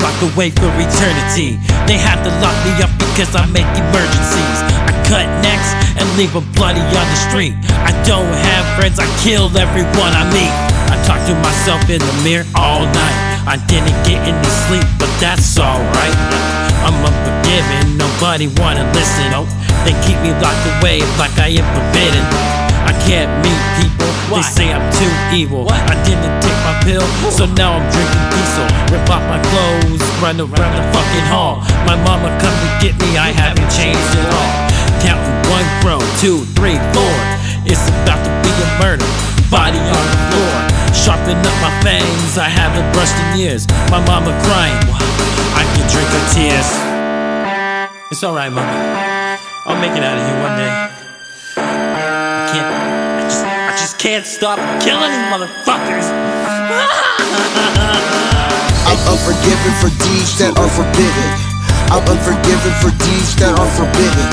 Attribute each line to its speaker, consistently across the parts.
Speaker 1: locked away for eternity. They have to lock me up because I make emergencies. I cut necks and leave them bloody on the street. I don't have friends, I kill everyone I meet. I talk to myself in the mirror all night. I didn't get any sleep, but that's alright. I'm unforgiven, nobody wanna listen. Oh, they keep me locked away like I am forbidden. I can't meet people, they say I'm too evil. I didn't take pill, so now I'm drinking diesel. Rip off my clothes, run around the fucking hall. My mama come to get me, I haven't changed at all. Counting one two, three, four. It's about to be a murder. Body on the floor. Sharpen up my fangs, I haven't brushed in years. My mama crying, I can drink her tears. It's alright, mama. I'll make it out of here one day. I can't, I just, I just can't stop killing these motherfuckers.
Speaker 2: Unforgiven for deeds that are forbidden. I'm unforgiven for deeds that are forbidden.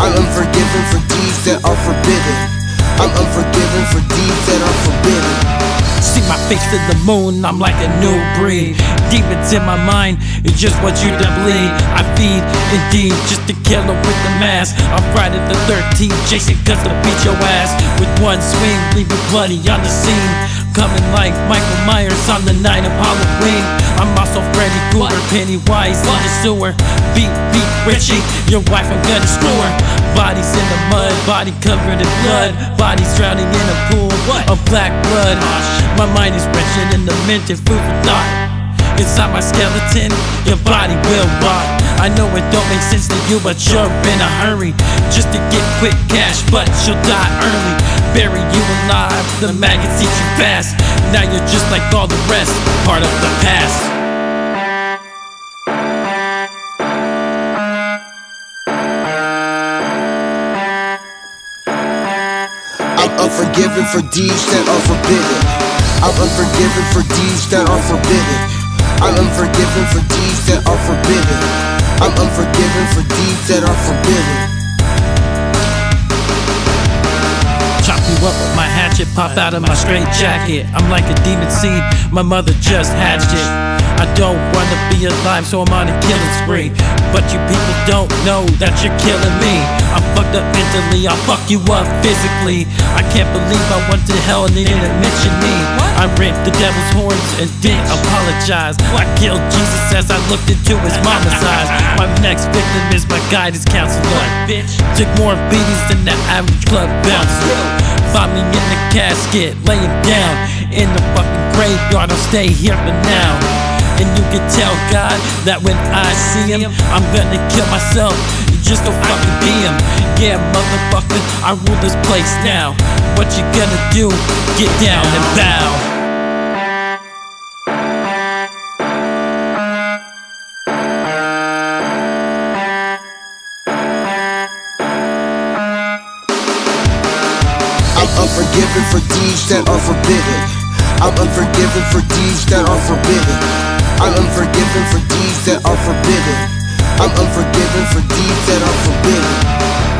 Speaker 2: I'm unforgiven for deeds that are forbidden. I'm unforgiven for deeds that are forbidden.
Speaker 1: See my face in the moon, I'm like a new breed. Demons in my mind, it's just what you to bleed. I feed, indeed, just to kill them with the mask. I'm Friday the 13th, Jason cause to beat your ass. With one swing, leave you bloody on the scene. Coming like Michael Myers on the night of Halloween. I'm also Freddy Krueger, Pennywise in the sewer. Beat, beat Richie, your wife, I'm gonna screw her. Bodies in the mud, body covered in blood. Bodies drowning in a pool of black blood. My mind is wretched and demented, food for thought. Inside my skeleton, your body will rot. I know it don't make sense to you, but you're in a hurry just to get quick cash, but you'll die early. Bury you alive, the maggots eat you fast. Now you're just like all the rest, part of the past.
Speaker 2: Unforgiven for deeds that are forbidden. I'm unforgiven for deeds that are forbidden. I'm unforgiven for deeds that are forbidden. I'm unforgiven for deeds that are forbidden.
Speaker 1: Chop you up with my hatchet, pop out of my straight jacket. I'm like a demon seed, my mother just hatched it. I don't wanna be alive, so I'm on a killing spree. But you people don't know that you're killing me. I'm fucked up mentally, I'll fuck you up physically. I can't believe I went to hell and they didn't mention me. I ripped the devil's horns and didn't apologize. I killed Jesus as I looked into his mama's eyes. My next victim is my guidance counselor. Bitch, took more beatings than the average club bouncer. Find me in the casket, laying down in the fucking graveyard. I'll stay here for now. And you can tell God that when I see him, I'm gonna kill myself just to fucking be him. Yeah, motherfucker, I rule this place now. What you gonna do? Get down and bow.
Speaker 2: I'm unforgiven for deeds that are forbidden. I'm unforgiven for deeds that are forbidden. I'm unforgiven for deeds that are forbidden. I'm unforgiven for deeds that are forbidden.